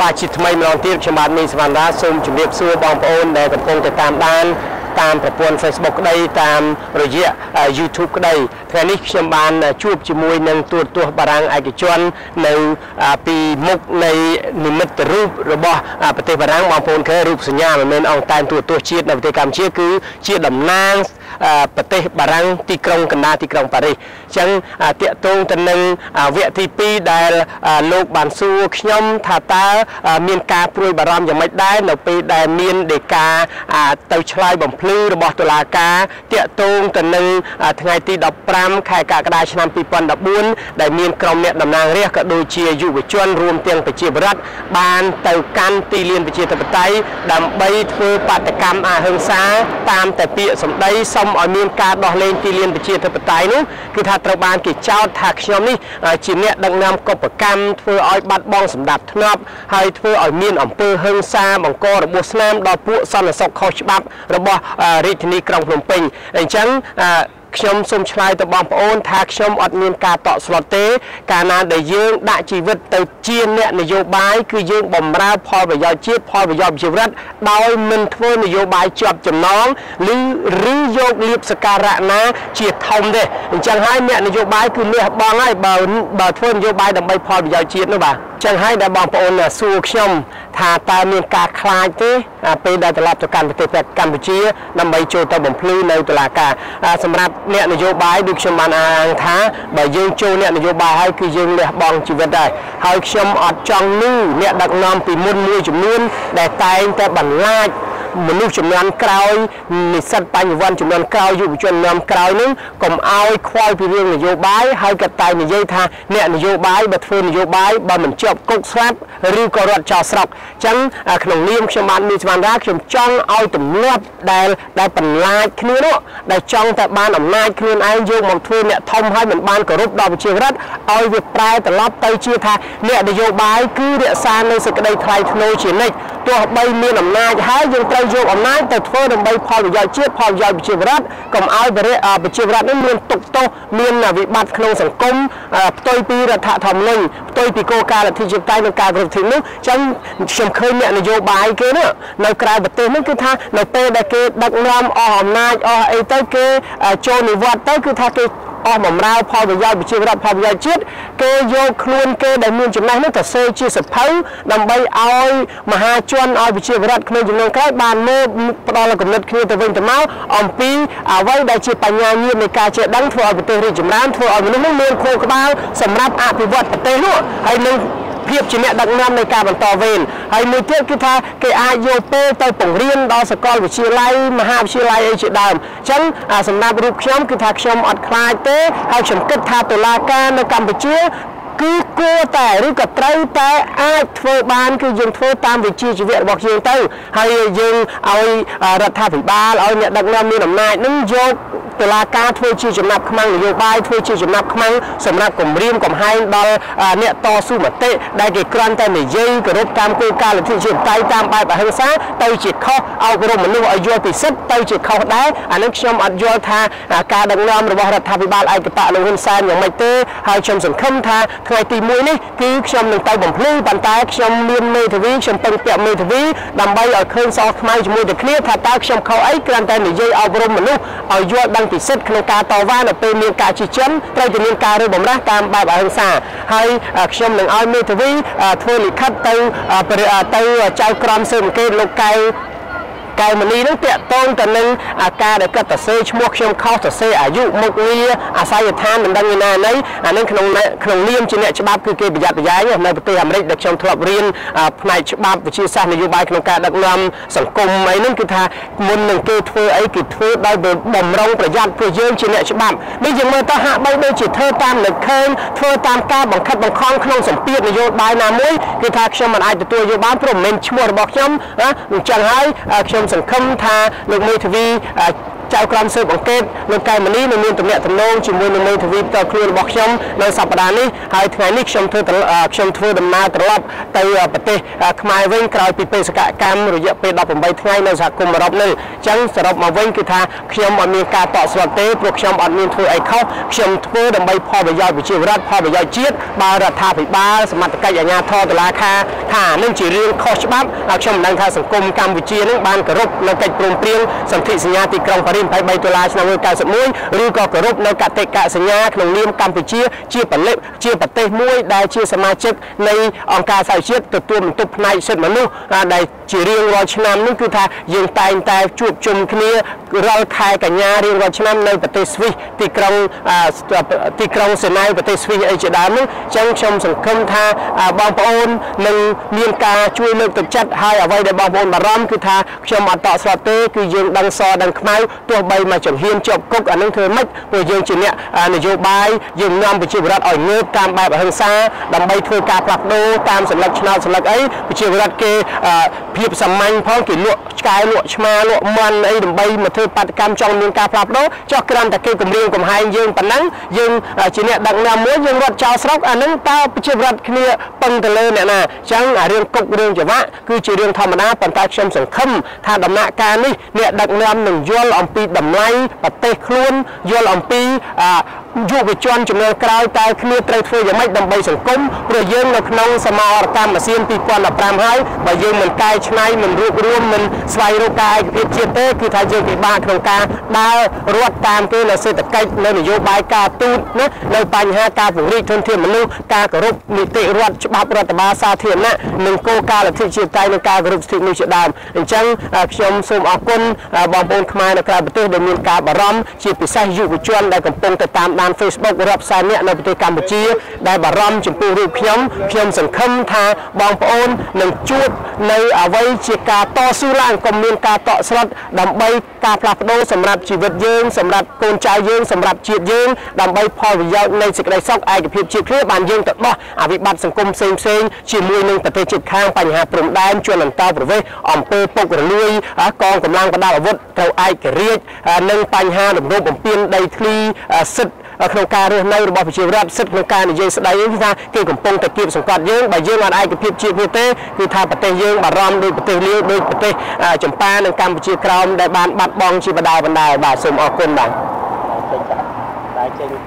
បាទជាថ្មីម្ដងទៀតខ្ញុំបាទមីសវណ្ណរាសូមជម្រាបសួរបងប្អូនដែលកំពុងតែតាមដានតាមប្រព័ន្ធ Facebook ក្តីតាមរយៈ YouTube ក្តីថ្ងៃនេះខ្ញុំបានជួបជាមួយនឹងទូតទស្សន៍បារាំងឯកជននៅពីមុខនៃនិមិត្តរូបរបស់ប្រទេសបារាំងបងប្អូនឃើញរូបសញ្ញាមិនមែនអង្គតែនទូតទស្សន៍ជាតិនៅប្រទេសកម្ពុជាគឺជាតំណាង ប្រទេសបារាំងទីក្រុងកណ្ដាលទីក្រុងប៉ារីសអញ្ចឹងតាកតងទៅនឹងវគ្គទី2ដែលលោកបានសួរខ្ញុំថាតើមានការព្រួយបារម្ភយ៉ាងម៉េចដែរនៅពេលដែលមានដេកាទៅឆ្លើយបំភ្លឺរបស់តុលាការតាកតងទៅនឹងថ្ងៃទី15ខែកក្កដាឆ្នាំ2014ដែលមានក្រុមអ្នកតំណាងរាស្ត្រក៏ដូចជាយុវជនរួមទាំងប្រជាពលរដ្ឋបានទៅកាន់ទីលានប្រជាធិបតេយ្យដើម្បីធ្វើបាតកម្មអហិង្សាតាមតែពាក្យសម្ដីសុំឲ្យមានការដោះលែងទីលានប្រជាធិបតេយ្យនោះគឺថាត្រូវបានគេចោទថាខ្ញុំនេះជាអ្នកដឹកនាំកុបកម្មធ្វើឲ្យបាត់បង់សម្ដាប់ធ្នាប់ហើយធ្វើឲ្យមានអំពើហិង្សាបង្ករបួសស្នាមដល់ពួកសន្តិសុខខុសច្បាប់របស់រាជធានីក្រុងភ្នំពេញអញ្ចឹង ខ្ញុំសូមឆ្លើយទៅបងប្អូនថាខ្ញុំអត់មានការតក់ស្លុតទេ កាលណាដែលយើងដាក់ជីវិតទៅជាអ្នកនយោបាយគឺយើងបំរើផលប្រយោជន៍ជាតិផលប្រយោជន៍ជីវិតដោយមិនធ្វើនយោបាយជាប់ចំណងឬឬយកលៀបសការៈណាជាធំទេអញ្ចឹងហើយអ្នកនយោបាយគឺលះបង់ហើយបើបើធ្វើនយោបាយដើម្បីផលប្រយោជន៍ជាតិនោះបាទ ចឹងហើយដែលបងប្អូនសួរខ្ញុំថាតើមានការខ្លាចទេពេលដែលត្រឡប់ទៅកាន់ប្រទេសកម្ពុជាដើម្បីចូលទៅបំភ្លឺនៅតុលាការសម្រាប់អ្នកនយោបាយដូចខ្ញុំបានអាងថាបើយើងចូលអ្នកនយោបាយហើយគឺយើងលះបង់ជីវិតដែរហើយខ្ញុំអត់ចង់នឹងអ្នកដឹកនាំពីមុនមួយចំនួនដែលតែងតែបន្លាច មនុស្សចំនួនក្រោយនិស្សិតបញ្ញវន្តចំនួនក្រោយយុវជននាំក្រោយនឹងកុំឲ្យខ្វល់ពីរឿងនយោបាយហើយក៏តែនិយាយថាអ្នកនយោបាយបើធ្វើនយោបាយបើមិនជាប់គុកស្លាប់ឬក៏រត់ចោលស្រុកអញ្ចឹងក្នុងនាមខ្ញុំបានមានស្មានថាខ្ញុំចង់ឲ្យទម្លាប់ដែលដែលបន្លាចគ្នានោះដែលចង់តែបានអំណាចខ្លួនឯងយកមកធ្វើអ្នកធំហើយមិនបានគោរពដល់ប្រជារដ្ឋឲ្យវាប្រែត្រឡប់ទៅជាថាអ្នកនយោបាយគឺរក្សានៅសេចក្តីថ្លៃថ្នូរជានិច្ច ទោះបីមានអំណាចហើយយើងត្រូវយកអំណាចទៅធ្វើដើម្បីផលប្រយោជន៍ជាតិផលប្រយោជន៍ប្រជាពលរដ្ឋកុំឲ្យប្រជាពលរដ្ឋនេះមានទុកទោសមានវិបត្តិក្នុងសង្គមផ្ទុយពីរដ្ឋធម្មនុញ្ញផ្ទុយពីគោលការណ៍លទ្ធិជាតិនិងការគ្រប់គ្រងនោះចឹងខ្ញុំឃើញអ្នកនយោបាយគេនោះនៅក្រៅប្រទេសនេះគឺថានៅពេលដែលគេដឹកនាំអស់អំណាចអស់អីទៅគេចូលនិវត្តន៍ទៅគឺថាគេអ ស់បំរើផលប្រយោជន៍ប្រជាពលរដ្ឋផលប្រយោជន៍ជាតិគេយកខ្លួនគេដែលមានចំណេះនោះទៅសេជាសភៅដើម្បីឲ្យមហាជនឲ្យប្រជាពលរដ្ឋក្នុងចំនួនក្រោយបានមើលផ្ដល់គំនិតគ្នាទៅវិញទៅមកអំពីអ្វីដែលជាបញ្ញាញាណនៃការចេះដឹងធ្វើឲ្យប្រទេសរីកចម្រើនធ្វើឲ្យមនុស្សនោះមានខួរក្បាលសម្រាប់អភិវឌ្ឍប្រទេសនោះហើយនឹង ភាពជាអ្នកដឹកនាំនៃការបន្តវេនហើយមួយទៀតគឺថាគេអាចយកពេលទៅបង្រៀនដល់សាកលវិទ្យាល័យមហាវិទ្យាល័យអីជាដើមអញ្ចឹងសម្រាប់រូបខ្ញុំគឺថាខ្ញុំអត់ខ្លាចទេហើយខ្ញុំគិតថាតុលាការនៅកម្ពុជាគឺគួរតែឬក៏ត្រូវតែអាចធ្វើបានគឺយើងធ្វើតាមវិជ្ជាជីវៈរបស់យើងទៅហើយយើងឲ្យរដ្ឋាភិបាលឲ្យអ្នកដឹកនាំមានអំណាចនឹងយក តុលាការធ្វើជាចំណាប់ខ្មាំងនយោបាយធ្វើជាចំណាប់ខ្មាំងសម្រាប់គម្រាមកំហែងដល់អ្នកតស៊ូមតិដែលគេគ្រាន់តែនិយាយគោរពតាមគោលការណ៍លទ្ធិជាតិតៃតាមបែបអហិង្សាទៅជាខុសអប់រំមនុស្សឲ្យយល់ពីសិទ្ធទៅជាខុសដែរអានេះខ្ញុំអត់យល់ថាការដឹកនាំរបស់រដ្ឋាភិបាលឯកបៈលោកហ៊ុនសែនយ៉ាងម៉េចទេហើយខ្ញុំសង្ឃឹមថាថ្ងៃទី1នេះគឺខ្ញុំនឹងទៅបំភ្លឺប៉ុន្តែខ្ញុំមានមេធាវីខ្ញុំពឹងពាក់មេធាវីដើម្បីឲ្យឃើញសខ្មៅជាមួយទៅគ្នាថាតើខ្ញុំខុសអីគ្រាន់តែនិយាយអប់រំមនុស្សឲ្យយល់ដឹងពីសិទ្ធិក្នុងការតវ៉ានៅពេលមានការជិះចិនត្រូវតែមានការរើបំរាស់តាមបែបអហិង្សាហើយខ្ញុំនឹងឲ្យមេធាវីធ្វើលិខិតទៅទៅចៅក្រមស៊ើបអង្កេតលោកកៅ កៅមនីនឹងតាក់ទងទៅនឹងអាការដែលគាត់ទៅសេឈ្មោះខ្ញុំខុសទៅសេអាយុមុខងារអាស័យដ្ឋានមិនដឹងឯណាណីអានឹងក្នុងក្នុងនាមជាអ្នកច្បាប់គឺគេប្រយ័ត្នប្រយែងនៅប្រទេសអាមេរិកដែលខ្ញុំធ្លាប់រៀនផ្នែកច្បាប់វិទ្យាសាស្ត្រនយោបាយក្នុងការដឹកនាំសង្គមអីហ្នឹងគឺថាមុននឹងគេធ្វើអីគេធ្វើដោយបំរុងប្រយ័ត្នព្រោះយើងជាអ្នកច្បាប់នេះយើងមើលទៅហាក់បីដូចជាធ្វើតាមនឹកឃើញធ្វើតាមការបង្ខិតបង្ខំក្នុងសម្ពាធនយោបាយណាមួយគឺថាខ្ញុំមិនអាចទទួលយកបានព្រោះមិនមែនឈ្មោះរបស់ខ្ញុំណាអញ្ចឹងហើយខ្ញុំសង្ឃឹមថាលោកមេធាវី ចៅក្រមស៊ើបអង្កេតលោកកែមនីនឹងមានទំនាក់ទំនងជាមួយនឹងមេធាវីផ្ទាល់ខ្លួនរបស់ខ្ញុំនៅសប្តាហ៍នេះហើយថ្ងៃនេះខ្ញុំធ្វើខ្ញុំធ្វើដំណើរត្រឡប់ទៅប្រទេសខ្មែរវិញក្រោយពីបេសកកម្មរយៈពេល18ថ្ងៃនៅសហគមន៍អឺរ៉ុបនេះអញ្ចឹងសរុបមកវិញគឺថាខ្ញុំអត់មានការតក់ស្លុតទេព្រោះខ្ញុំអត់មានធ្វើអីខុសខ្ញុំធ្វើដើម្បីផលប្រយោជន៍ប្រជាពលរដ្ឋផលប្រយោជន៍ជាតិបើរដ្ឋាភិបាលសមត្ថកិច្ចអាជ្ញាធរតុលាការថានឹងជារឿងខុសច្បាប់ហើយខ្ញុំមិនដឹងថាសង្គមកម្ពុជានឹងបានគោរពនៅកិច្ចព្រមព្រៀងសន្ធិសញ្ញាទីក្រុងប៉ារីស23ដុល្លារឆ្នាំ1991ឬក៏គោរពនៅកតិកសញ្ញាក្នុងនាមកម្ពុជាជាពលិជាប្រទេសមួយដែលជាសមាជិកនៃអង្គការសហជាតិទទួលបន្ទុកផ្នែកសិទ្ធិមនុស្សដែលជារៀងរាល់ឆ្នាំនេះគឺថាយើងតែងតែជួបជុំគ្នា រាល់ខែកញ្ញារៀងរាល់ឆ្នាំនៅប្រទេសស្វីសទីក្រុងទីក្រុងសេណៅប្រទេសស្វីសអីជាដើមនោះអញ្ចឹងខ្ញុំសង្ឃឹមថាបងប្អូននឹងមានការជួយលើកទឹកចិត្តហើយអ្វីដែលបងប្អូនបារម្ភគឺថាខ្ញុំអត់តក់ស្លុតទេគឺយើងដឹងសដឹងខ្មៅទោះបីមកចំហៀនជាប់គុកអានឹងធ្វើម៉េចព្រោះយើងជាអ្នកនយោបាយយើងនាំប្រជាពលរដ្ឋឲ្យងើបតាមបែបអហិង្សាដើម្បីធ្វើការផ្លាស់ប្ដូរតាមសន្លឹកឆ្នោតសន្លឹកអីប្រជាពលរដ្ឋគេភាពសាមញ្ញផងគេលក់ឆ្កែលក់ឆ្មាលក់មាន់អីដើម្បីមកធ្វើបាតកម្មចង់មានការផ្លាស់ប្ដូរចោះគ្រាន់តែគេគម្រាមកំហែងយើងប៉ុណ្ណឹងយើងជាអ្នកដឹកនាំមួយយើងរត់ចោលស្រុកអានឹងតើប្រជាពលរដ្ឋគ្នាពឹងទៅលើអ្នកណាអញ្ចឹងអារឿងគុករឿងចង្វាក់គឺជារឿងធម្មតាប៉ុន្តែខ្ញុំសង្ឃឹមថាដំណាក់កាលនេះអ្នកដឹកនាំនឹងយល់អំពីតម្លៃប្រទេសខ្លួនយល់អំពីយុវជនចំនួនក្រោយតើគ្នាត្រូវធ្វើយ៉ាងម៉េចដើម្បីសង្គមព្រោះយើងនៅក្នុងសមរកម្មអាស៊ាន2015ហើយបើយើងមិនកែច្នៃមិនរួបរวมមិនស្វែងរកការឯកភាពជាតិទេគឺថាយើងពិបាកក្នុងការដើររត់តាមគេនៅសេដ្ឋកិច្ចនៅនយោបាយការទូតណានៅបញ្ហាការពង្រីកធនធានមនុស្សការគោរពនីតិរដ្ឋច្បាប់រដ្ឋបាលសាធារណៈនិងគោលការណ៍លទ្ធិជាតិតៃនិងការគោរពសិទ្ធិមនុស្សជាដើមអញ្ចឹងខ្ញុំសូមអរគុណបងប្អូនខ្មែរនៅក្រៅប្រទេសដែលមានការបារម្ភជាពិសេសយុវជនដែលកំពុងទៅតាមដាន Facebook រាប់សែននាក់នៅប្រទេសកម្ពុជា ដែលបារម្ភចំពោះរូបខ្ញុំខ្ញុំសង្ឃឹមថាបងប្អូននឹងជួប នៅអ្វីជាការតស៊ូឡើងកុំមានការតក់ស្លុតដើម្បីការផ្លាស់ប្ដូរសម្រាប់ជីវិតយើងសម្រាប់កូនចៅយើងសម្រាប់ជាតិយើងដើម្បីផលប្រយោជន៍នៃសេចក្តីសុខឯកភាពជាតិគ្នាបានយើងទៅដោះអវិបត្តិសង្គមផ្សេងផ្សេងជាមួយនឹងប្រទេសជិតខាងបញ្ហាព្រំដែនជនអន្តោប្រវេសន៍អំពើពុករលួយកងកម្លាំងបដាល់អាវុធត្រូវឯករាជ្យនិងបញ្ហារំលោភបំពានដីធ្លីសិទ្ធិក្នុងការរស់នៅរបស់ប្រជាពលរដ្ឋសិទ្ធិក្នុងការនិយាយស្ដីគឺថាគេកំពុងតែគៀបសង្កត់យើងបើយើងអត់ឯកភាពជាតិនេះទេគឺថាប្រទេសយើងបារម្ភដោយប្រទេសលាវដោយប្រទេសចម្ប៉ានិងកម្ពុជាក្រោមដែលបានបាត់បង់ជាបដាបណ្ដាបាទសូមអរគុណបាទចេញតែចេញ